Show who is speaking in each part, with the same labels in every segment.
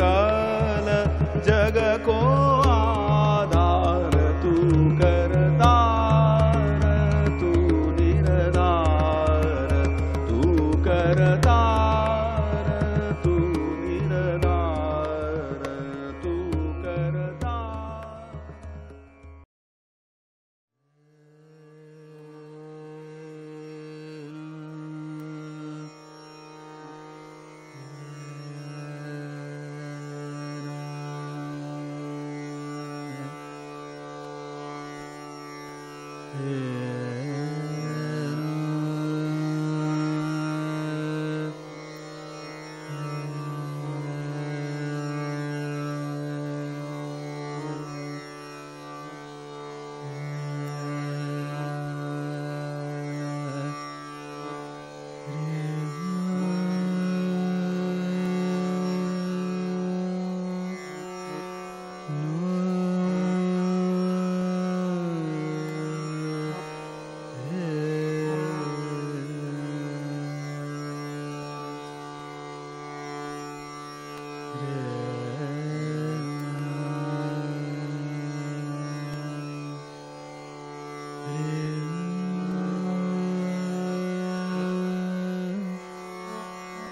Speaker 1: काल जग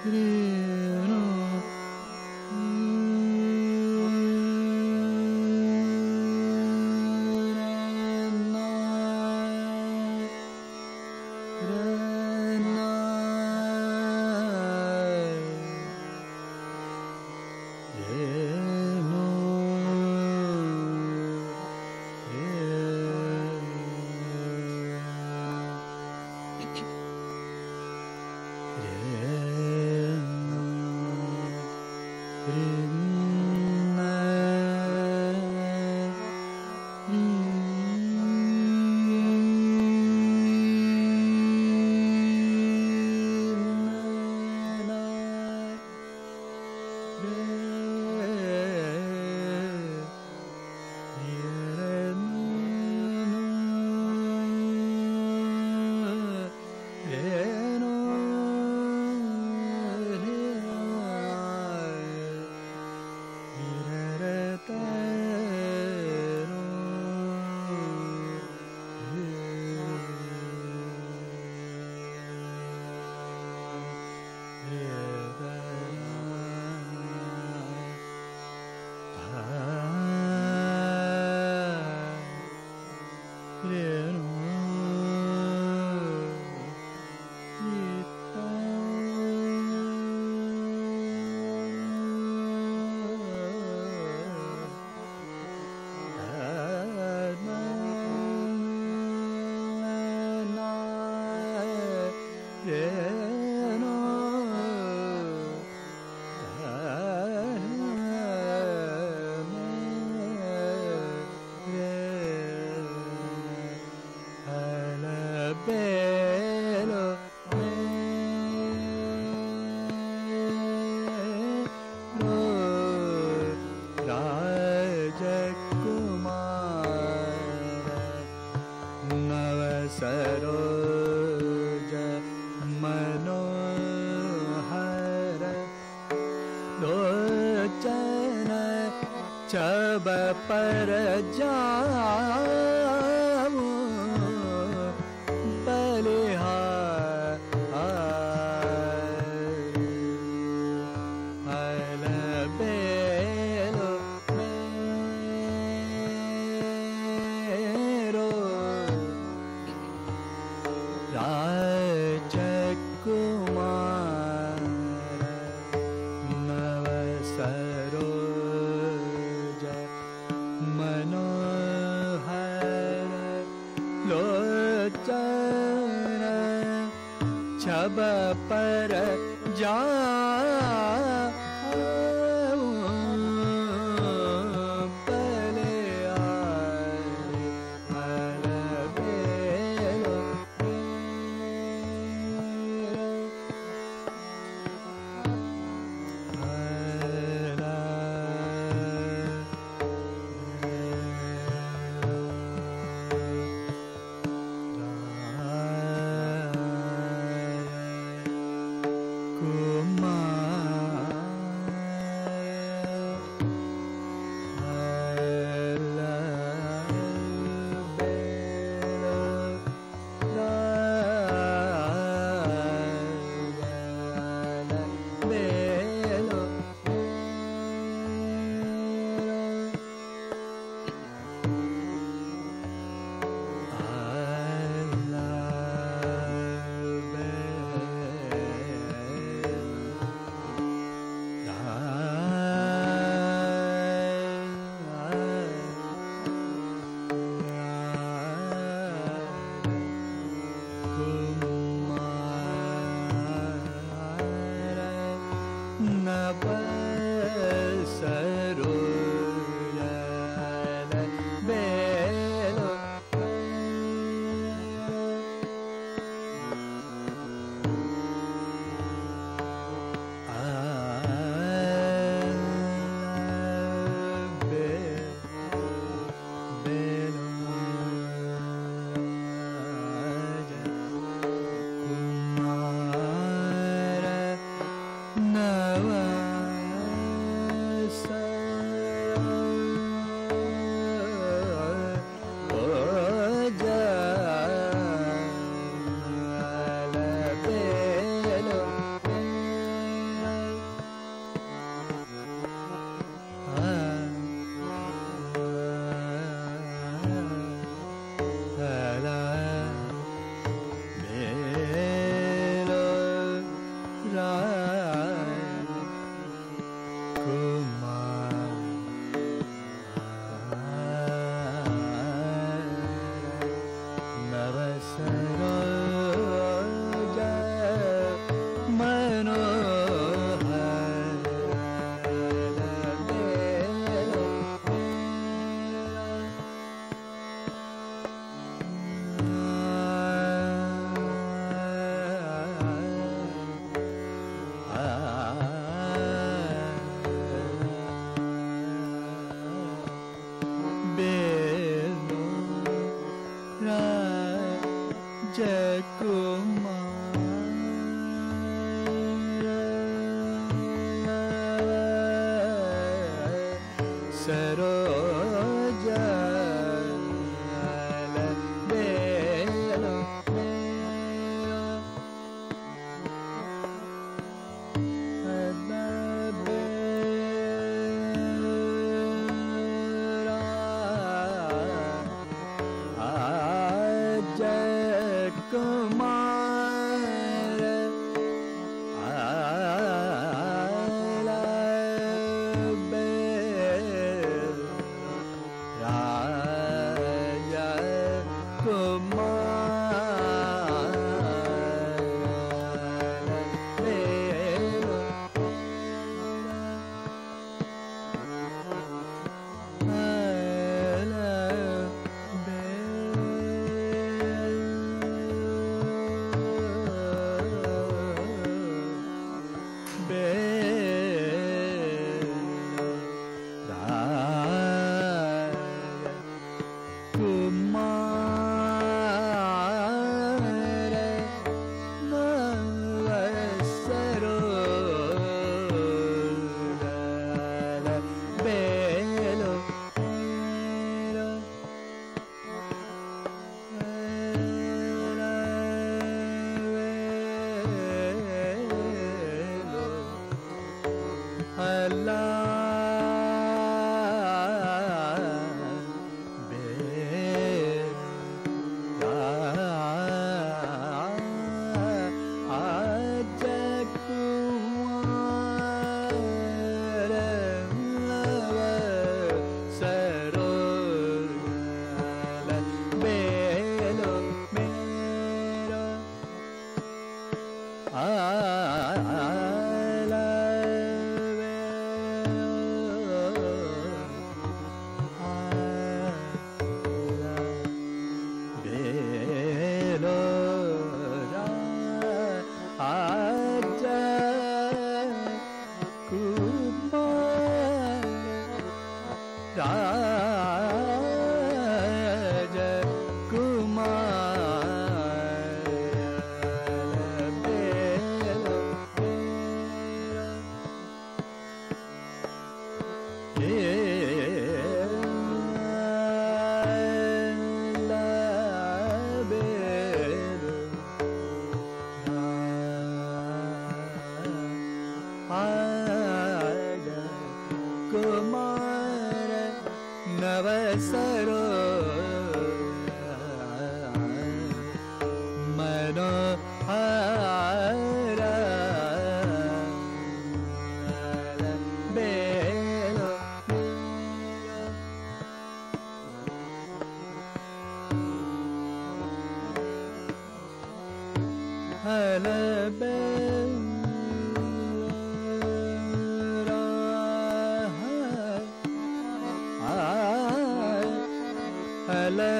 Speaker 1: Hmm. चर परजा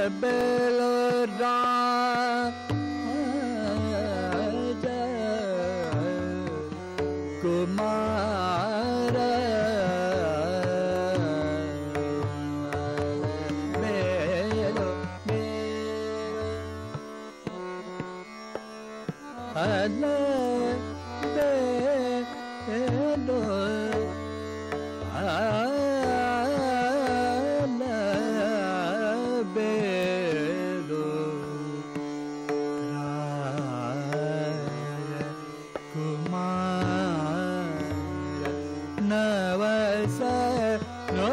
Speaker 1: bell. नवस रोज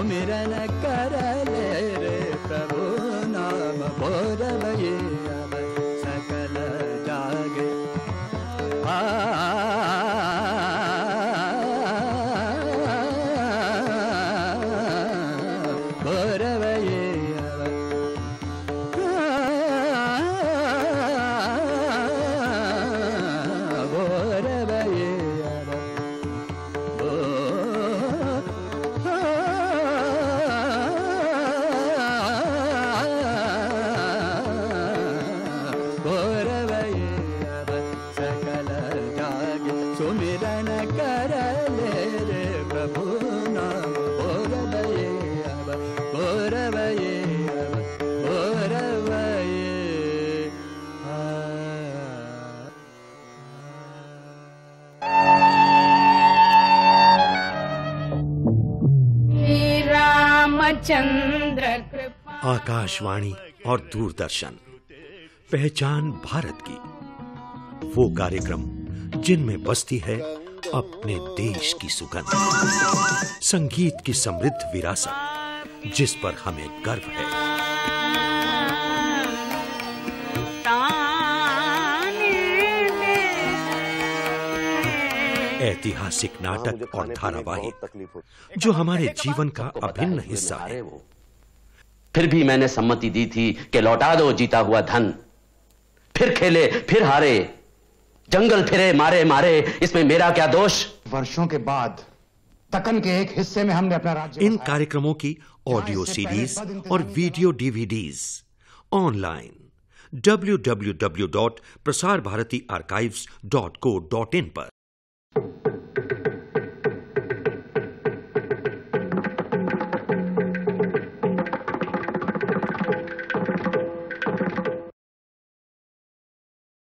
Speaker 1: जागे सुमिरन करले
Speaker 2: आकाशवाणी और दूरदर्शन। पहचान भारत की। वो कार्यक्रम जिनमें बसती है अपने देश की सुगंध। संगीत की समृद्ध विरासत, जिस पर हमें गर्व है। ऐतिहासिक नाटक और धारावाहिक, जो हमारे जीवन का अभिन्न हिस्सा है।
Speaker 3: फिर भी मैंने सम्मति दी थी कि लौटा दो जीता हुआ धन। फिर खेले फिर हारे। जंगल फिरे मारे मारे। इसमें मेरा क्या दोष?
Speaker 4: वर्षों के बाद तकन के एक हिस्से में हमने अपना राज्य
Speaker 2: इन कार्यक्रमों की ऑडियो सीरीज़ और वीडियो डीवीडीज ऑनलाइन www.prasarbaratiarchives.co.in पर।